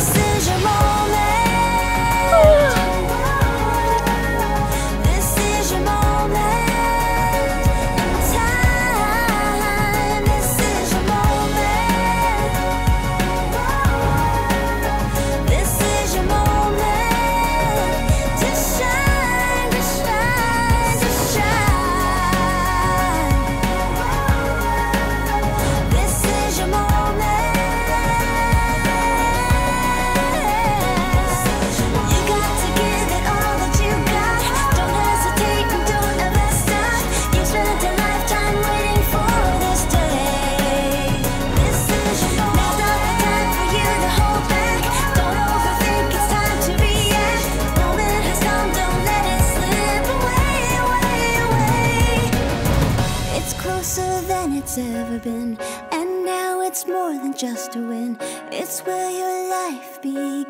see closer than it's ever been. And now it's more than just a win, it's where your life begins.